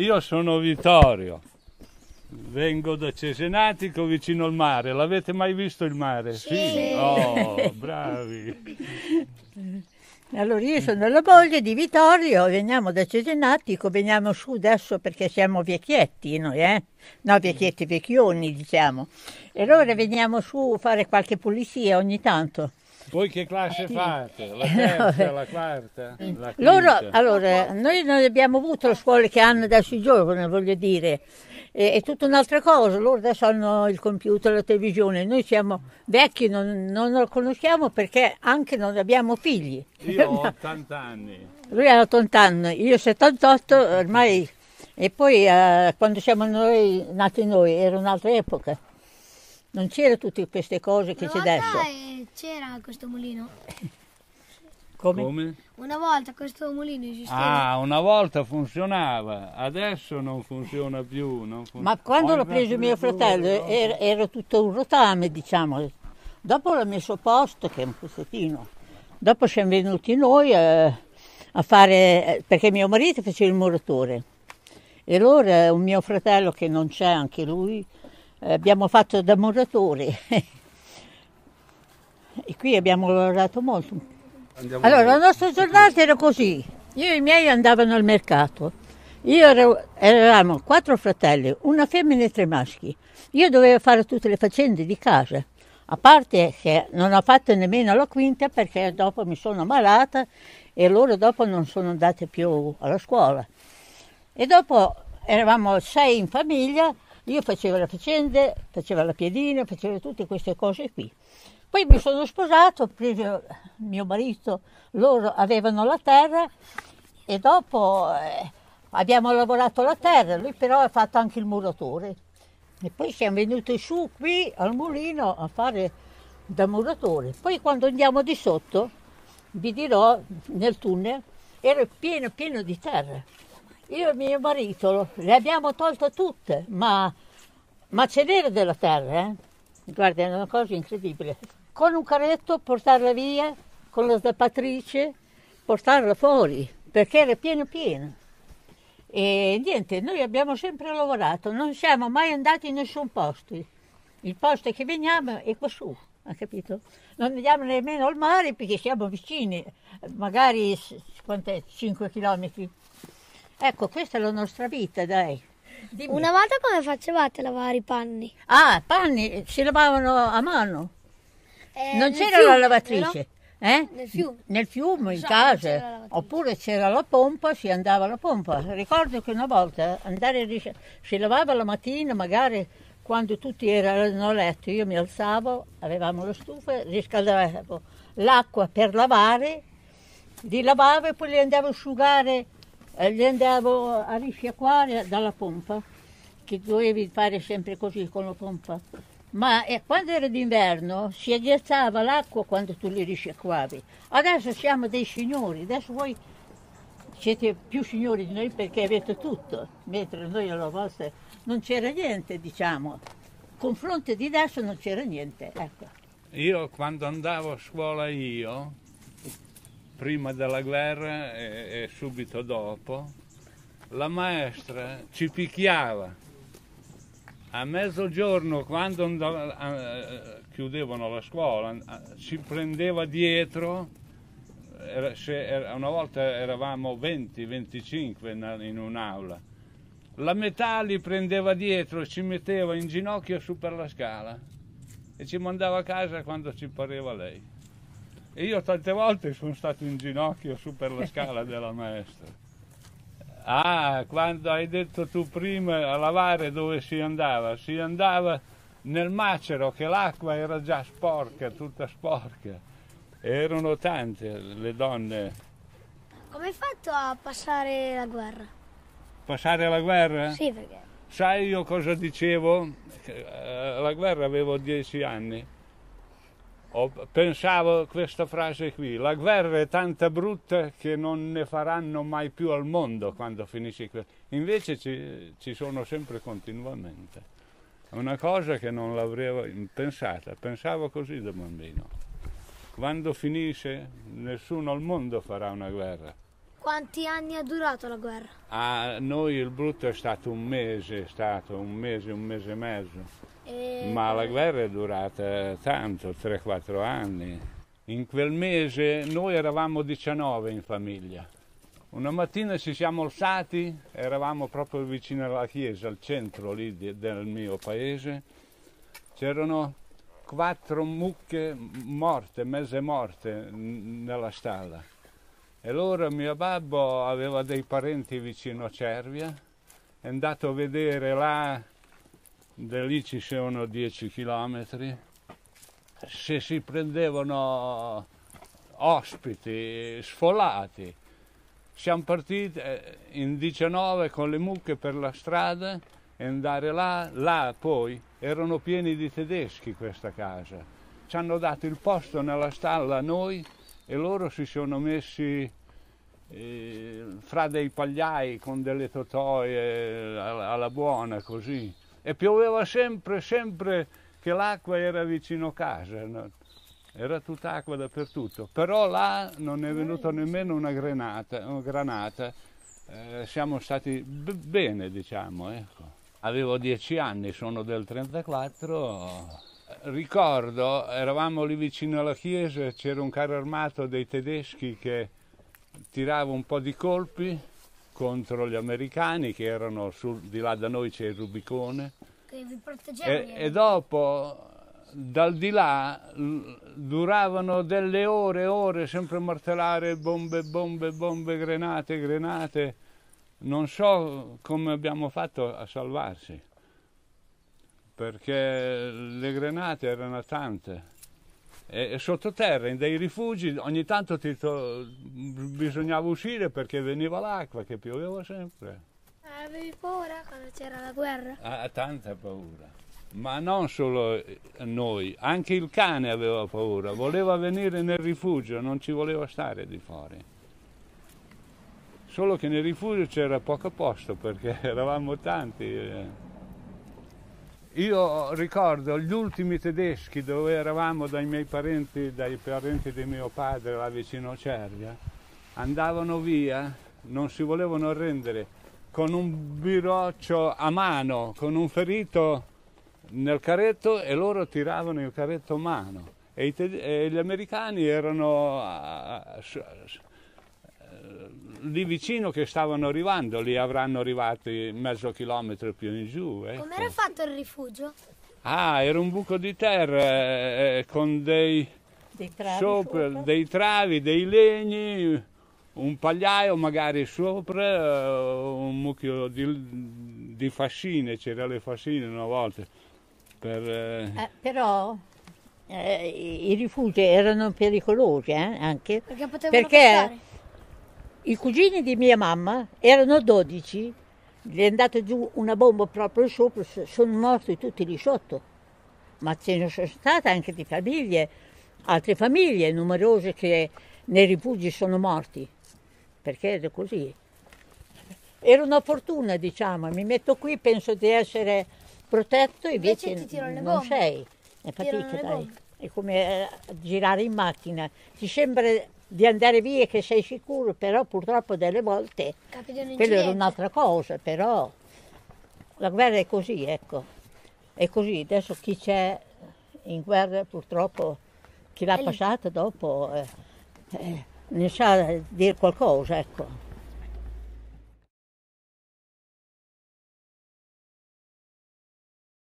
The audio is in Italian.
Io sono Vittorio, vengo da Cesenatico vicino al mare. L'avete mai visto il mare? Sì. Oh, bravi. Allora io sono la moglie di Vittorio, veniamo da Cesenatico, veniamo su adesso perché siamo vecchietti noi, eh? No, vecchietti, vecchioni diciamo. E allora veniamo su a fare qualche pulizia ogni tanto. Voi che classe fate? La terza, la quarta? La Loro, allora, noi non abbiamo avuto le scuole che hanno adesso i giovani, voglio dire, è, è tutta un'altra cosa, loro adesso hanno il computer, la televisione, noi siamo vecchi, non, non lo conosciamo perché anche non abbiamo figli. Io ho 80 anni. Lui ha 80 anni, io 78, ormai, e poi eh, quando siamo noi, nati noi, era un'altra epoca. Non c'era tutte queste cose che c'è adesso. C'era questo mulino. Come? Come? Una volta questo mulino esisteva. Ah, una volta funzionava, adesso non funziona più. non fun- Ma quando Ho l'ho preso mio fratello era, era tutto un rotame, diciamo. Dopo l'ha messo a posto, che è un pezzettino. Dopo siamo venuti noi eh, a fare, eh, perché mio marito faceva il muratore. E allora un mio fratello che non c'è, anche lui, eh, abbiamo fatto da muratore. e qui abbiamo lavorato molto. Andiamo Allora, la nostra giornata era così. Io e i miei andavano al mercato. Io ero, eravamo quattro fratelli, una femmina e tre maschi. Io dovevo fare tutte le faccende di casa. A parte che non ho fatto nemmeno la quinta perché dopo mi sono ammalata e loro dopo non sono andate più alla scuola. E dopo eravamo sei in famiglia, io facevo le faccende, facevo la piedina, facevo tutte queste cose qui. Poi mi sono sposato, mio marito, loro avevano la terra e dopo eh, abbiamo lavorato la terra, lui però ha fatto anche il muratore. E poi siamo venuti su qui al mulino a fare da muratore. Poi quando andiamo di sotto, vi dirò, nel tunnel, era pieno pieno di terra. Io e mio marito le abbiamo tolte tutte, ma, ma ce della terra, eh? Guarda, è una cosa incredibile. Con un carretto portarla via, con la zappatrice, portarla fuori, perché era pieno pieno. E niente, noi abbiamo sempre lavorato, non siamo mai andati in nessun posto. Il posto che veniamo è qua su, ha capito? Non andiamo nemmeno al mare perché siamo vicini, magari s- quant'è, 5 chilometri. Ecco, questa è la nostra vita, dai. Dimmi. Una volta come facevate a lavare i panni? Ah, panni si lavavano a mano, Eh, non c'era fiume, la lavatrice. Eh? Nel fiume. Nel fiume, in So c'era casa, lavatrice. oppure c'era la pompa, si andava alla pompa. Ricordo che una volta andare a si lavava la mattina, magari quando tutti erano a letto, io mi alzavo, avevamo la stufa, riscaldavo l'acqua per lavare, li lavavo e poi li andavo a asciugare, eh, li andavo a risciacquare dalla pompa, che dovevi fare sempre così con la pompa. Ma eh, quando era d'inverno si agghiacciava l'acqua quando tu li risciacquavi. Adesso siamo dei signori, adesso voi siete più signori di noi perché avete tutto, mentre noi alla volta non c'era niente, diciamo. Con fronte di adesso non c'era niente, ecco. Io quando andavo a scuola io, prima della guerra e, e subito dopo, la maestra ci picchiava. A mezzogiorno, quando andava- eh, chiudevano la scuola, eh, ci prendeva dietro, era- era- una volta eravamo 20-25 in, in un'aula, la metà li prendeva dietro e ci metteva in ginocchio su per la scala e ci mandava a casa quando ci pareva lei. E io tante volte sono stato in ginocchio su per la scala della maestra. Ah, quando hai detto tu prima a lavare dove si andava? Si andava nel macero che l'acqua era già sporca, tutta sporca. Erano tante le donne. Come hai fatto a passare la guerra? Passare la guerra? Sì, perché Sai io cosa dicevo? Eh, Alla guerra avevo dieci anni. Pensavo questa frase qui, la guerra è tanta brutta che non ne faranno mai più al mondo quando finisce quella. Invece ci, ci sono sempre continuamente. È una cosa che non l'avrei pensata, pensavo così da bambino. Quando finisce nessuno al mondo farà una guerra. Quanti anni ha durato la guerra? A noi il brutto è stato un mese, è stato un mese, un mese e mezzo. E... Ma la guerra è durata tanto, 3-4 anni. In quel mese noi eravamo 19 in famiglia. Una mattina ci siamo alzati, eravamo proprio vicino alla chiesa, al centro lì del mio paese. C'erano quattro mucche morte, mezze morte nella stalla. E allora mio babbo aveva dei parenti vicino a Cervia, è andato a vedere là, da lì ci sono 10 chilometri, se si prendevano ospiti sfolati. Siamo partiti eh, in 19 con le mucche per la strada e andare là, là poi erano pieni di tedeschi questa casa. Ci hanno dato il posto nella stalla a noi e loro si sono messi eh, fra dei pagliai con delle totoie alla, alla buona così. E pioveva sempre, sempre che l'acqua era vicino casa, no? era tutta acqua dappertutto. Però là non è venuta nemmeno una granata, una granata. Eh, siamo stati b- bene, diciamo. Ecco. Avevo dieci anni, sono del 34. Ricordo, eravamo lì vicino alla chiesa, c'era un carro armato dei tedeschi che tirava un po' di colpi contro gli americani che erano sul, di là da noi c'è il Rubicone. Che vi proteggevano. E, e dopo dal di là duravano delle ore e ore sempre a martellare bombe, bombe, bombe, grenate, grenate non so come abbiamo fatto a salvarsi, perché le granate erano tante. E, sottoterra, in dei rifugi, ogni tanto to- bisognava uscire perché veniva l'acqua, che pioveva sempre. Avevi paura quando c'era la guerra? Ha tanta paura. Ma non solo noi, anche il cane aveva paura, voleva venire nel rifugio, non ci voleva stare di fuori solo che nel rifugio c'era poco posto perché eravamo tanti. Io ricordo gli ultimi tedeschi dove eravamo dai miei parenti, dai parenti di mio padre là vicino a Cervia, andavano via, non si volevano arrendere, con un biroccio a mano, con un ferito nel carretto e loro tiravano il carretto a mano. E, te- e gli americani erano a, a, lì vicino che stavano arrivando, li avranno arrivati mezzo chilometro più in giù. Ecco. Come era fatto il rifugio? Ah, era un buco di terra eh, eh con dei, dei, travi sopra, dei travi, dei legni, un pagliaio magari sopra, eh, un mucchio di, di fascine, c'era le fascine una volta. Per, eh... Eh, però eh, i rifugi erano pericolosi anche perché potevano perché i cugini di mia mamma erano 12, gli è andata giù una bomba proprio sopra, sono morti tutti lì sotto. Ma ce ne sono state anche di famiglie, altre famiglie numerose che nei rifugi sono morti, perché è così. Era una fortuna, diciamo, mi metto qui, penso di essere protetto, invece, invece non bombe. sei. È fatica, dai. È come eh, girare in macchina. Ti sembra di andare via che sei sicuro, però purtroppo delle volte quello era un'altra cosa, però la guerra è così, ecco, è così, adesso chi c'è in guerra purtroppo, chi l'ha passata dopo, eh, eh, ne sa dire qualcosa, ecco.